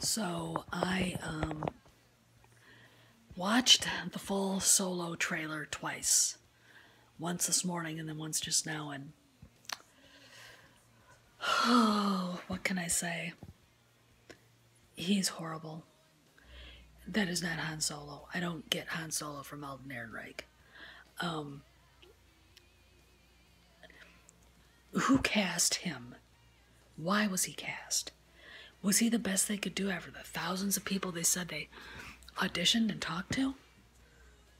So I um, watched the full solo trailer twice. Once this morning and then once just now and oh, what can I say? He's horrible. That is not Han Solo. I don't get Han Solo from Alden Ehrenreich. Um, who cast him? Why was he cast? Was he the best they could do after the thousands of people they said they auditioned and talked to?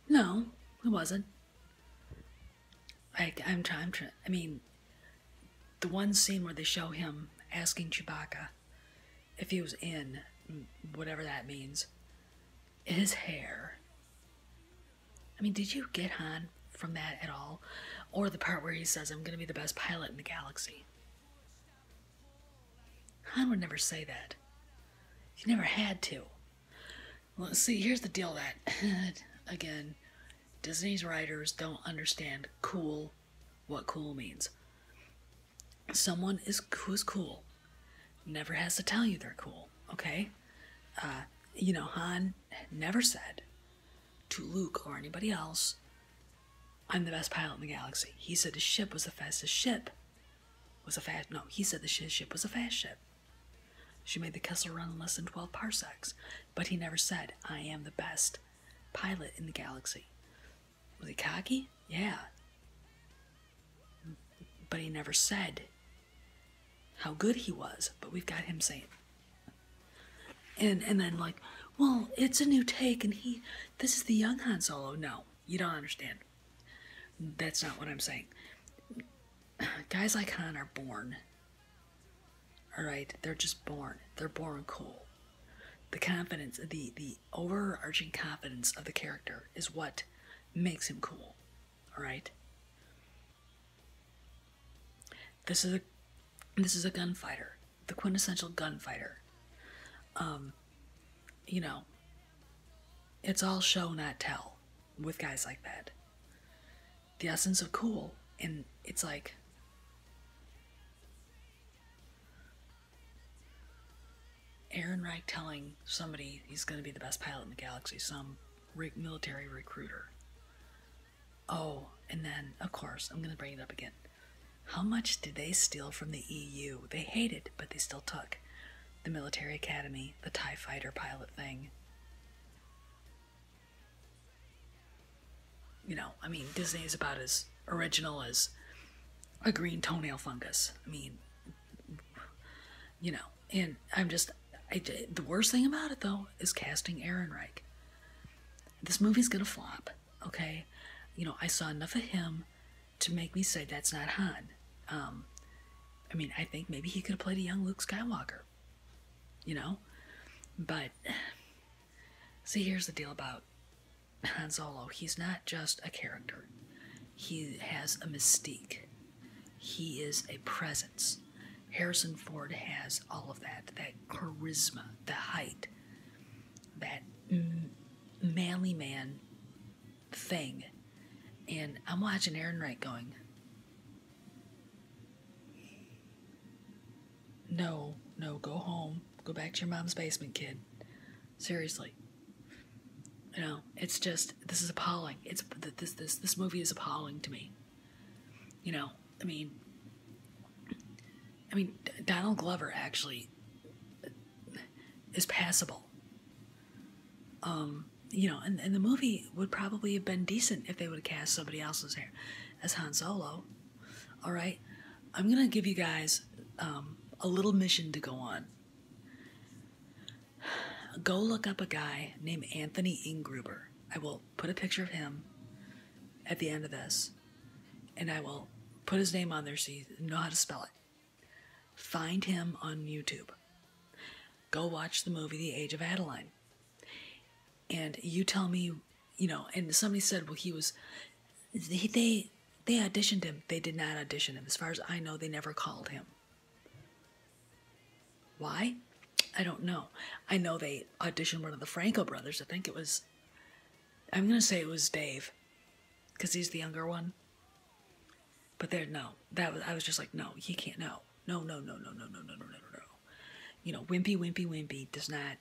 No, he wasn't. I, I'm trying. to. I mean, the one scene where they show him asking Chewbacca if he was in, whatever that means, his hair. I mean, did you get Han from that at all? Or the part where he says, I'm going to be the best pilot in the galaxy? Han would never say that. He never had to. Well, see, here's the deal that, again, Disney's writers don't understand cool, what cool means. Someone is who's cool never has to tell you they're cool, okay? Uh, you know, Han never said to Luke or anybody else, I'm the best pilot in the galaxy. He said his ship was the fastest ship. Was a fast no, he said the ship was a fast ship. She made the Kessel run in less than 12 parsecs, but he never said, I am the best pilot in the galaxy. Was he cocky? Yeah. But he never said how good he was, but we've got him saying. And and then like, well, it's a new take and he this is the young Han Solo. No, you don't understand. That's not what I'm saying. Guys like Han are born. Alright? They're just born. They're born cool. The confidence, the the overarching confidence of the character is what makes him cool. Alright? This is a this is a gunfighter, the quintessential gunfighter. Um, you know, it's all show, not tell with guys like that. The essence of cool, and it's like, Ehrenreich telling somebody he's going to be the best pilot in the galaxy, some re- military recruiter. Oh, and then, of course, I'm going to bring it up again. How much did they steal from the EU? They hated, but they still took. The military academy, the TIE fighter pilot thing. You know, I mean, Disney is about as original as a green toenail fungus. I mean, you know, and I'm just, I, the worst thing about it though is casting Ehrenreich. This movie's gonna flop, okay? You know, I saw enough of him to make me say that's not Han. Um, I mean, I think maybe he could have played a young Luke Skywalker, you know? But, see, here's the deal about Han Solo he's not just a character, he has a mystique, he is a presence. Harrison Ford has all of that that charisma, the height, that manly man thing. And I'm watching Ehrenreich going, No, no, go home. Go back to your mom's basement, kid. Seriously. You know, it's just this is appalling. It's this this this movie is appalling to me. You know, I mean, I mean Donald Glover actually is passable. Um, you know, and, and the movie would probably have been decent if they would have cast somebody else's hair as Han Solo. All right, I'm gonna give you guys um, a little mission to go on. Go look up a guy named Anthony Ingruber. I will put a picture of him at the end of this, and I will put his name on there so you know how to spell it. Find him on YouTube. Go watch the movie The Age of Adaline. And you tell me, you know, and somebody said, well, he was, he, they, they auditioned him. They did not audition him. As far as I know, they never called him. Why? I don't know. I know they auditioned one of the Franco brothers. I think it was, I'm going to say it was Dave, because he's the younger one. But there, no. That was, I was just like, no, he can't, no. No, no, no, no, no, no, no, no, no, no. You know, Wimpy Wimpy Wimpy does not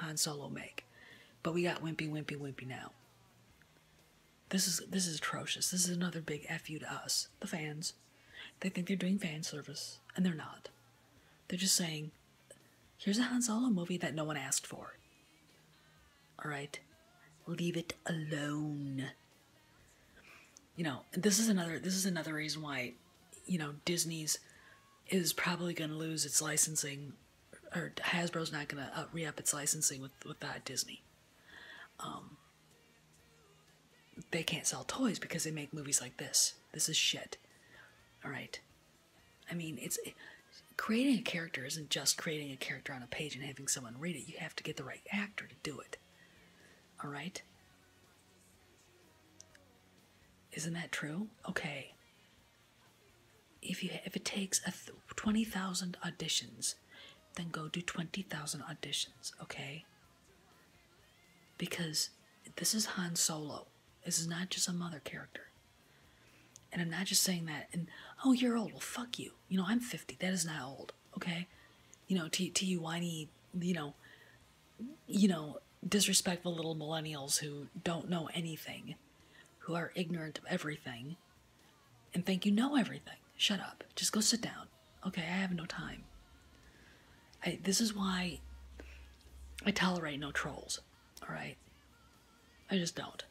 Han Solo make, but we got Wimpy Wimpy Wimpy now. This is this is atrocious. This is another big fu to us, the fans. They think they're doing fan service, and they're not. They're just saying, "Here's a Han Solo movie that no one asked for." All right, leave it alone. You know, this is another this is another reason why, you know, Disney's is probably going to lose its licensing, or Hasbro's not going to re up its licensing with with that Disney. Um, they can't sell toys because they make movies like this. This is shit. All right. I mean, it's creating a character isn't just creating a character on a page and having someone read it. You have to get the right actor to do it. All right? Isn't that true? Okay. If you if it takes a th- 20,000 auditions, then go do 20,000 auditions, okay? Because this is Han Solo. This is not just some other character. And I'm not just saying that, and oh, you're old. Well, fuck you. You know, I'm 50. That is not old, okay? You know, to, to you whiny, you know, you know, disrespectful little millennials who don't know anything, who are ignorant of everything, and think you know everything. Shut up. Just go sit down. Okay, I have no time. I, this is why I tolerate no trolls, alright? I just don't.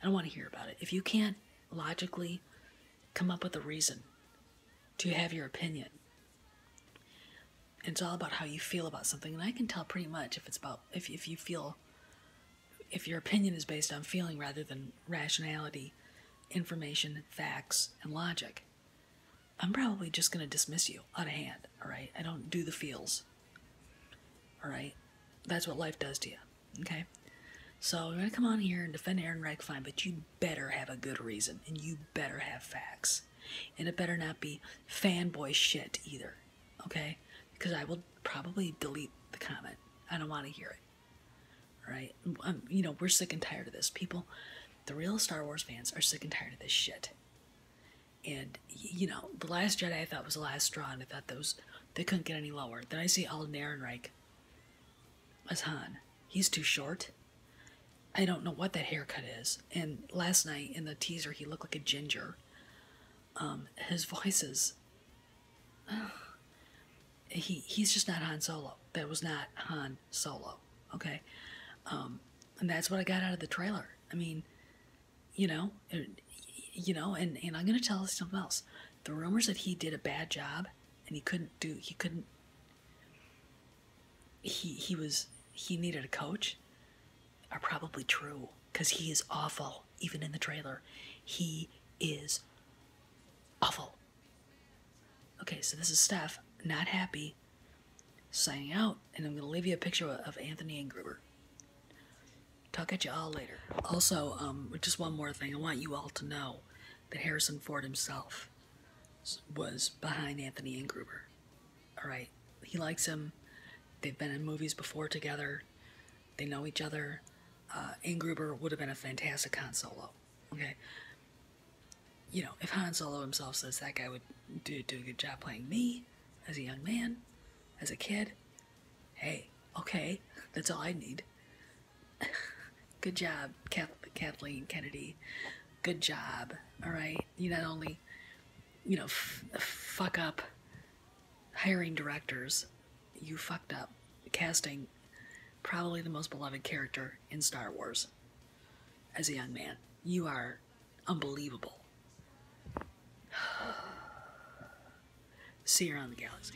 I don't want to hear about it. If you can't logically come up with a reason to have your opinion, it's all about how you feel about something. And I can tell pretty much if it's about, if, if you feel, if your opinion is based on feeling rather than rationality, information, facts, and logic. I'm probably just going to dismiss you out of hand, all right? I don't do the feels, all right? That's what life does to you, okay? So you're gonna come on here and defend Ehrenreich, fine, but you better have a good reason, and you better have facts, and it better not be fanboy shit either, okay? Because I will probably delete the comment. I don't want to hear it. All right? Um, you know, we're sick and tired of this. People, the real Star Wars fans are sick and tired of this shit. And you know, the Last Jedi I thought was the last straw, and I thought those they couldn't get any lower. Then I see Alden Ehrenreich as Han. He's too short. I don't know what that haircut is. And last night in the teaser, he looked like a ginger. Um, his voice is. Uh, he he's just not Han Solo. That was not Han Solo. Okay, um, and that's what I got out of the trailer. I mean, you know, you know, and and I'm gonna tell you something else. The rumors that he did a bad job and he couldn't do he couldn't he he was he needed a coach are probably true because he is awful, even in the trailer. He is awful. Okay, so this is Steph, not happy, signing out, and I'm going to leave you a picture of Anthony Ingruber. Talk at you all later. Also, um, just one more thing. I want you all to know that Harrison Ford himself was behind Anthony Ingruber. All right, he likes him. They've been in movies before together. They know each other uh, Ingruber would have been a fantastic Han Solo. Okay. You know, if Han Solo himself says that guy would do, do a good job playing me as a young man, as a kid, hey, okay, that's all I need. good job, Kathleen Kennedy. Good job. All right. You not only, you know, f- fuck up hiring directors, you fucked up casting probably the most beloved character in Star Wars as a young man. You are unbelievable. See you around the galaxy.